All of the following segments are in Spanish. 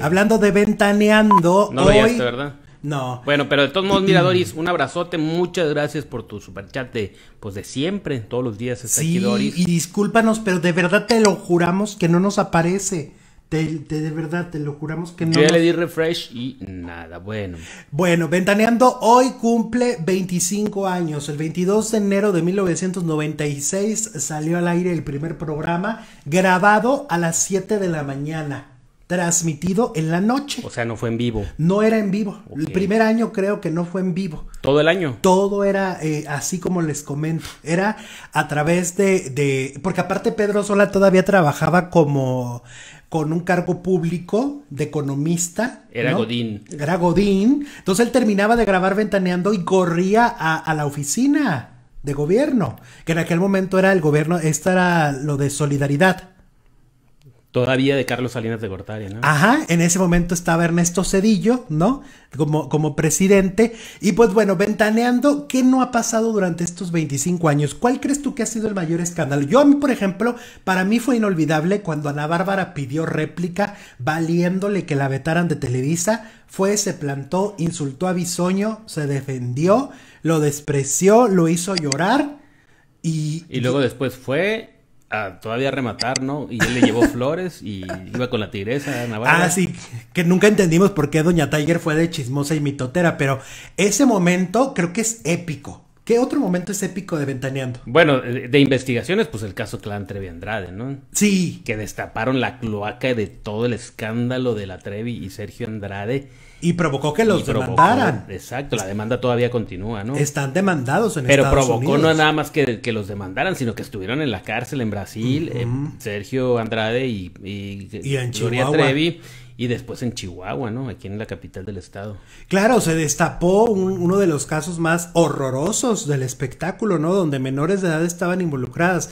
Hablando de ventaneando, No lo ¿verdad? No. Bueno, pero de todos modos, mira, Doris, un abrazote. Muchas gracias por tu superchat de, pues de siempre. Todos los días está aquí Sí, Doris. y discúlpanos, pero de verdad te lo juramos que no nos aparece. Te- te- de verdad te lo juramos que no. Yo ya nos- le di refresh y nada, bueno. Bueno, Ventaneando hoy cumple 25 años. El 22 de enero de 1996 salió al aire el primer programa grabado a las 7 de la mañana, transmitido en la noche. O sea, no fue en vivo. No era en vivo. El primer año creo que no fue en vivo. Todo el año. Todo era eh, así como les comento. Era a través de, de. Porque aparte Pedro Sola todavía trabajaba como. con un cargo público de economista. Era ¿no? Godín. Era Godín. Entonces él terminaba de grabar ventaneando y corría a, a la oficina de gobierno. Que en aquel momento era el gobierno. Esta era lo de solidaridad. Todavía de Carlos Salinas de Gortari, ¿no? Ajá, en ese momento estaba Ernesto Cedillo, ¿no? Como, como presidente. Y pues bueno, ventaneando, ¿qué no ha pasado durante estos 25 años? ¿Cuál crees tú que ha sido el mayor escándalo? Yo a mí, por ejemplo, para mí fue inolvidable cuando Ana Bárbara pidió réplica, valiéndole que la vetaran de Televisa. Fue, se plantó, insultó a Bisoño, se defendió, lo despreció, lo hizo llorar. Y, Y luego después fue a todavía rematar, ¿no? Y él le llevó flores y iba con la tigresa Navarra. Ah, sí, que nunca entendimos por qué Doña Tiger fue de chismosa y mitotera, pero ese momento creo que es épico. ¿Qué otro momento es épico de Ventaneando? Bueno, de, investigaciones, pues el caso Clan Trevi Andrade, ¿no? Sí, Que destaparon la cloaca de todo el escándalo de la Trevi y Sergio Andrade. y provocó que los provocó- demandaran. Exacto, la demanda todavía continúa, ¿no? Están demandados en Pero Estados provocó Unidos. no nada más que, que los demandaran, sino que estuvieron en la cárcel en Brasil, eh, Sergio Andrade y, y, Y en Gloria Chihuahua. Trevi, y después en Chihuahua, ¿no? Aquí en la capital del estado. Claro, se destapó un- uno de los casos más horrorosos del espectáculo, ¿no? Donde menores de edad estaban involucradas.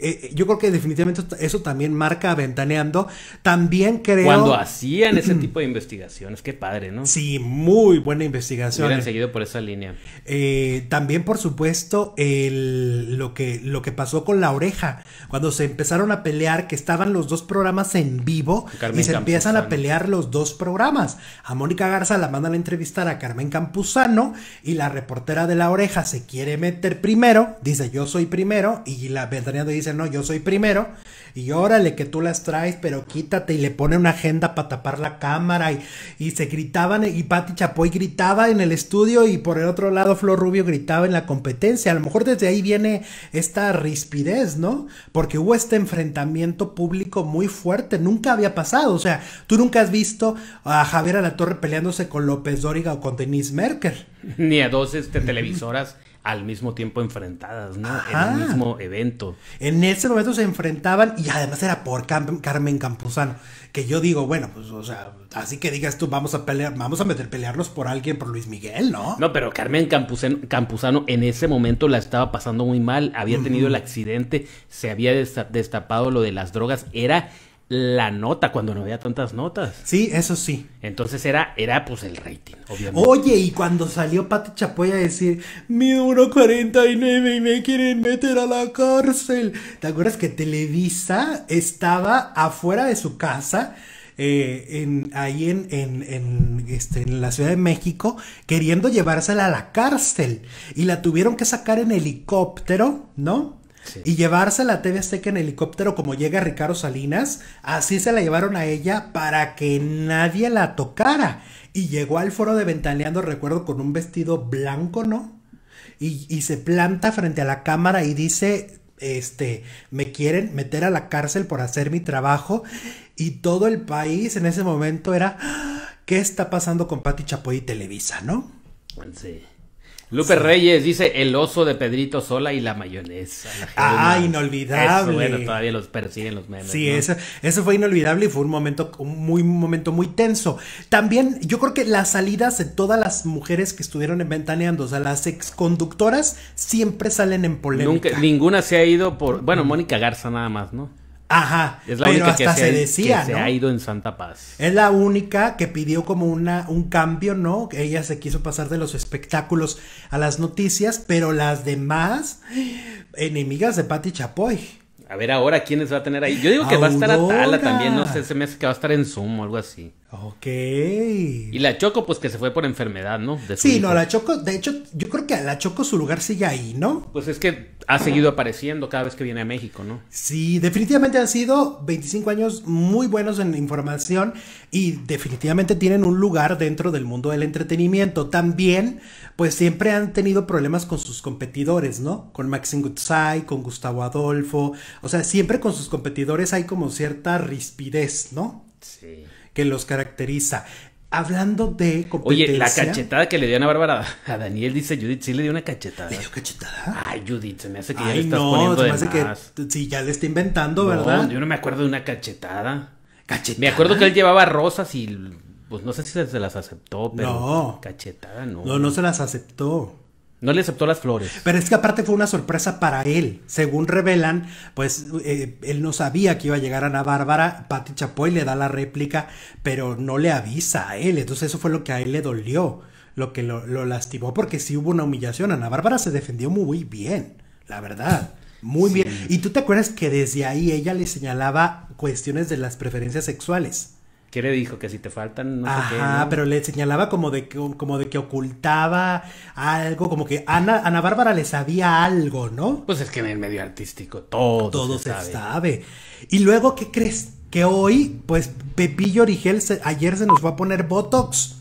Eh, yo creo que definitivamente eso también marca Ventaneando. También creo... Cuando hacían ese tipo de investigaciones, qué padre, ¿no? Sí, muy buena investigación. Hubieran seguido por esa línea. Eh, también, por supuesto, el, lo, que, lo que pasó con la oreja, cuando se empezaron a pelear, que estaban los dos programas en vivo Carmen y se empiezan a pelear los dos programas. A Mónica Garza la mandan a entrevistar a Carmen Campuzano y la reportera de la oreja se quiere meter primero, dice yo soy primero y la ventaneando dice no, yo soy primero y órale que tú las traes, pero quítate y le pone una agenda para tapar la cámara y, y se gritaban y Pati Chapoy gritaba en el estudio y por el otro lado Flor Rubio gritaba en la competencia. A lo mejor desde ahí viene esta rispidez, ¿no? Porque hubo este enfrentamiento público muy fuerte, nunca había pasado, o sea, tú nunca has visto a Javier Alatorre peleándose con López Dóriga o con Denise Merker. Ni a dos este, televisoras al mismo tiempo enfrentadas, ¿no? Ajá. En el mismo evento. En ese momento se enfrentaban y además era por Cam- Carmen Campuzano. Que yo digo, bueno, pues, o sea, así que digas tú, vamos a pelear, vamos a meter pelearnos por alguien, por Luis Miguel, ¿no? No, pero Carmen Campuzano, Campuzano en ese momento la estaba pasando muy mal. Había tenido el accidente, se había desta- destapado lo de las drogas. Era la nota cuando no había tantas notas. Sí, eso sí. Entonces era, era pues el rating, obviamente. Oye, y cuando salió Pati Chapoy a decir, mi 1.49 y me quieren meter a la cárcel. ¿Te acuerdas que Televisa estaba afuera de su casa? eh, en, ahí en, en, en, este, en la Ciudad de México, queriendo llevársela a la cárcel. Y la tuvieron que sacar en helicóptero, ¿no? Sí. Y llevársela a TV Azteca en helicóptero como llega Ricardo Salinas, así se la llevaron a ella para que nadie la tocara. Y llegó al foro de Ventaneando, recuerdo, con un vestido blanco, ¿no? Y, y se planta frente a la cámara y dice, este, me quieren meter a la cárcel por hacer mi trabajo. Y todo el país en ese momento era, "Ah, ¿qué está pasando con Pati Chapoy y Televisa, no? Sí. Lupe Reyes dice el oso de Pedrito Sola y la mayonesa. la Ah, inolvidable. Eso, bueno, todavía los persiguen los memes. Sí, ¿no? eso, eso fue inolvidable y fue un momento muy un momento muy tenso. También yo creo que las salidas de todas las mujeres que estuvieron en Ventaneando, o sea, las exconductoras siempre salen en polémica. Nunca, ninguna se ha ido por. Bueno, Mónica Garza nada más, ¿no? Ajá, Es la pero única hasta que, se, ha- decía, que se ha ido en Santa Paz. Es la única que pidió como una, un cambio, ¿no? Que Ella se quiso pasar de los espectáculos a las noticias, pero las demás, enemigas de Patti Chapoy. A ver ahora quiénes va a tener ahí. Yo digo que va a estar Atala también, no sé, se me hace que va a estar en Zoom o algo así. Ok. Y la Choco, pues que se fue por enfermedad, ¿no? sí, no, la Choco, de hecho, yo creo que a la Choco su lugar sigue ahí, ¿no? Pues es que ha seguido apareciendo cada vez que viene a México, ¿no? Sí, definitivamente han sido 25 años muy buenos en información y definitivamente tienen un lugar dentro del mundo del entretenimiento. También, pues siempre han tenido problemas con sus competidores, ¿no? Con Maxine Goodside, con Gustavo Adolfo. O sea, siempre con sus competidores hay como cierta rispidez, ¿no? Sí que los caracteriza. Hablando de competencia. Oye, la cachetada que le dio Ana Bárbara a Daniel, dice Judith, sí le dio una cachetada. ¿Le dio cachetada? Ay, Judith, se me hace que ya le estás poniendo se me hace que sí, ya le está inventando, ¿verdad? Yo no me acuerdo de una cachetada. ¿Cachetada? Me acuerdo que él llevaba rosas y pues no sé si se las aceptó, pero no. cachetada no. No, no se las aceptó. No le aceptó las flores. Pero es que aparte fue una sorpresa para él. Según revelan, pues eh, él no sabía que iba a llegar Ana Bárbara. Patti Chapoy le da la réplica, pero no le avisa a él. Entonces eso fue lo que a él le dolió, lo que lo, lastimó, porque sí hubo una humillación. Ana Bárbara se defendió muy bien, la verdad. Muy bien. Y tú te acuerdas que desde ahí ella le señalaba cuestiones de las preferencias sexuales. ¿Qué le dijo? Que si te faltan no sé qué. pero le señalaba como de, que, como de que ocultaba algo, como que Ana, Ana Bárbara le sabía algo, ¿no? Pues es que en el medio artístico todo, todo se, sabe. Y luego, ¿qué crees? Que hoy, pues Pepillo Origel ayer se nos fue a poner Botox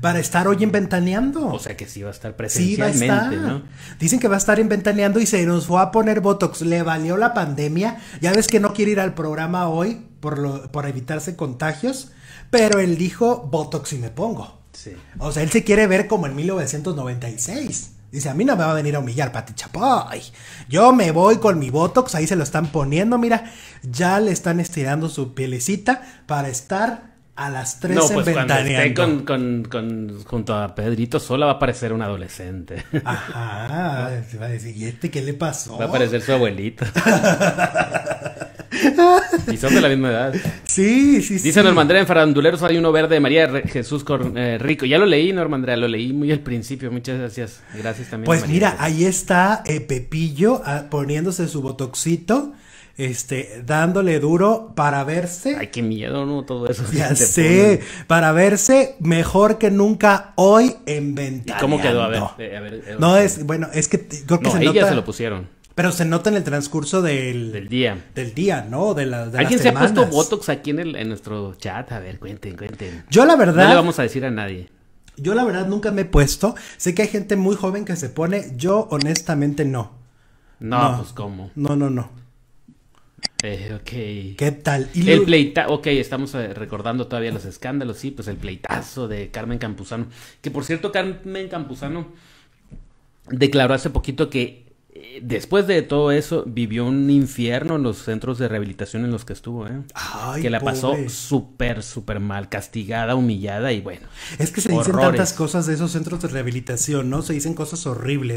para estar hoy inventaneando. O sea que sí va a estar presencialmente, sí, va a estar. ¿no? Dicen que va a estar inventaneando y se nos fue a poner Botox. Le valió la pandemia. Ya ves que no quiere ir al programa hoy por, lo, por evitarse contagios, pero él dijo Botox y me pongo. Sí. O sea, él se quiere ver como en 1996. Dice, a mí no me va a venir a humillar Pati Chapoy. Yo me voy con mi Botox, ahí se lo están poniendo, mira, ya le están estirando su pielecita para estar a las 3 no, pues cuando esté con, con, con, junto a Pedrito sola va a parecer un adolescente. Ajá, se va a decir, ¿y este qué le pasó? Va a parecer su abuelito. y son de la misma edad. Sí, sí, sí. Dice Normandrea en Faranduleros hay uno verde de María Jesús eh, Rico. Ya lo leí, Normandrea, lo leí muy al principio. Muchas gracias. Gracias también. Pues mira, ahí está eh, Pepillo ah, poniéndose su botoxito este, dándole duro para verse. Ay, qué miedo, ¿no? Todo eso. Ya sé, para verse mejor que nunca hoy en venta. cómo quedó? A ver, eh, no es, bueno, es que creo que no, se nota. se lo pusieron. Pero se nota en el transcurso del, del día. Del día, ¿no? De, la, de ¿Alguien se ha puesto Botox aquí en, el, en nuestro chat? A ver, cuenten, cuenten. Yo la verdad... No le vamos a decir a nadie. Yo la verdad nunca me he puesto. Sé que hay gente muy joven que se pone. Yo honestamente no. No, no pues cómo. No, no, no. Eh, ok. ¿Qué tal? el pleitazo, ok, estamos eh, recordando todavía los escándalos, sí, pues el pleitazo de Carmen Campuzano. Que por cierto, Carmen Campuzano declaró hace poquito que después de todo eso vivió un infierno en los centros de rehabilitación en los que estuvo, ¿eh? Ay, que la pasó súper, súper mal, castigada, humillada y bueno. Es que se dicen tantas cosas de esos centros de rehabilitación, ¿no? Se dicen cosas horribles.